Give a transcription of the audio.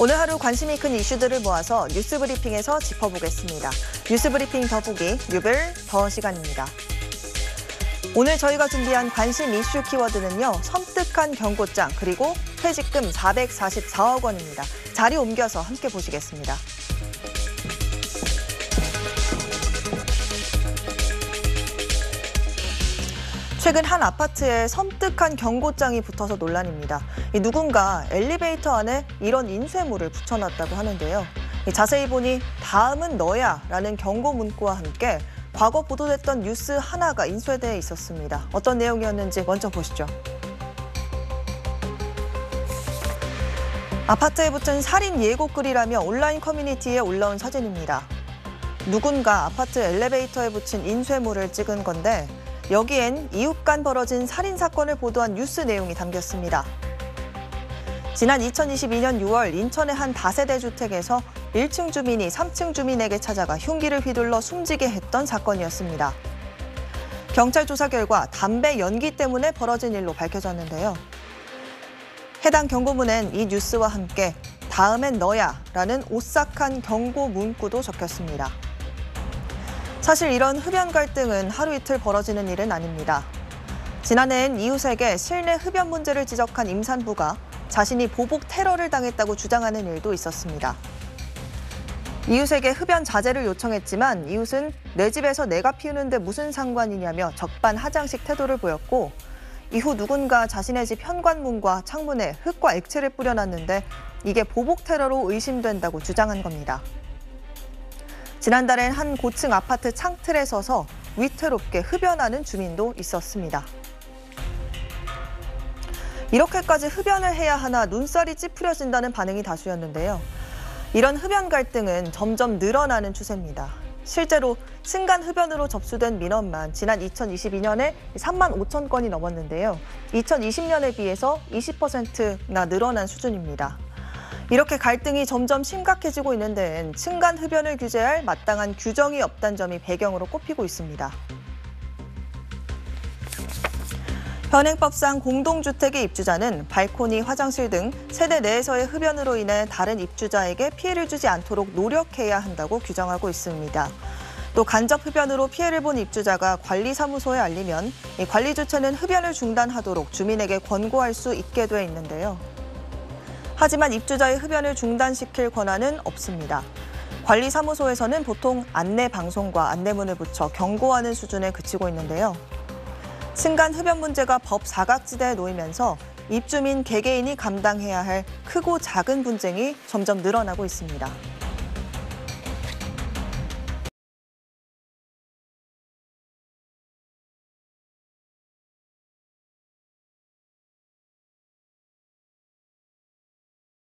오늘 하루 관심이 큰 이슈들을 모아서 뉴스 브리핑에서 짚어보겠습니다. 뉴스 브리핑 더보기 뉴블 더 시간입니다. 오늘 저희가 준비한 관심 이슈 키워드는요. 섬뜩한 경고장 그리고 퇴직금 444억 원입니다. 자리 옮겨서 함께 보시겠습니다. 최근 한 아파트에 섬뜩한 경고장이 붙어서 논란입니다. 누군가 엘리베이터 안에 이런 인쇄물을 붙여놨다고 하는데요. 자세히 보니 다음은 너야 라는 경고 문구와 함께 과거 보도됐던 뉴스 하나가 인쇄되어 있었습니다. 어떤 내용이었는지 먼저 보시죠. 아파트에 붙은 살인 예고글이라며 온라인 커뮤니티에 올라온 사진입니다. 누군가 아파트 엘리베이터에 붙인 인쇄물을 찍은 건데 여기엔 이웃 간 벌어진 살인 사건을 보도한 뉴스 내용이 담겼습니다. 지난 2022년 6월 인천의 한 다세대 주택에서 1층 주민이 3층 주민에게 찾아가 흉기를 휘둘러 숨지게 했던 사건이었습니다. 경찰 조사 결과 담배 연기 때문에 벌어진 일로 밝혀졌는데요. 해당 경고문엔 이 뉴스와 함께 다음엔 너야 라는 오싹한 경고 문구도 적혔습니다. 사실 이런 흡연 갈등은 하루 이틀 벌어지는 일은 아닙니다. 지난해엔 이웃에게 실내 흡연 문제를 지적한 임산부가 자신이 보복 테러를 당했다고 주장하는 일도 있었습니다. 이웃에게 흡연 자제를 요청했지만 이웃은 내 집에서 내가 피우는데 무슨 상관이냐며 적반하장식 태도를 보였고 이후 누군가 자신의 집 현관문과 창문에 흙과 액체를 뿌려놨는데 이게 보복 테러로 의심된다고 주장한 겁니다. 지난달엔 한 고층 아파트 창틀에 서서 위태롭게 흡연하는 주민도 있었습니다. 이렇게까지 흡연을 해야 하나 눈살이 찌푸려진다는 반응이 다수였는데요. 이런 흡연 갈등은 점점 늘어나는 추세입니다. 실제로 층간 흡연으로 접수된 민원만 지난 2022년에 3만 5천 건이 넘었는데요. 2020년에 비해서 20%나 늘어난 수준입니다. 이렇게 갈등이 점점 심각해지고 있는 데엔 층간 흡연을 규제할 마땅한 규정이 없다는 점이 배경으로 꼽히고 있습니다. 현행법상 공동주택의 입주자는 발코니, 화장실 등 세대 내에서의 흡연으로 인해 다른 입주자에게 피해를 주지 않도록 노력해야 한다고 규정하고 있습니다. 또 간접 흡연으로 피해를 본 입주자가 관리사무소에 알리면 관리 주체는 흡연을 중단하도록 주민에게 권고할 수 있게 돼 있는데요. 하지만 입주자의 흡연을 중단시킬 권한은 없습니다. 관리사무소에서는 보통 안내 방송과 안내문을 붙여 경고하는 수준에 그치고 있는데요. 층간 흡연 문제가 법 사각지대에 놓이면서 입주민 개개인이 감당해야 할 크고 작은 분쟁이 점점 늘어나고 있습니다.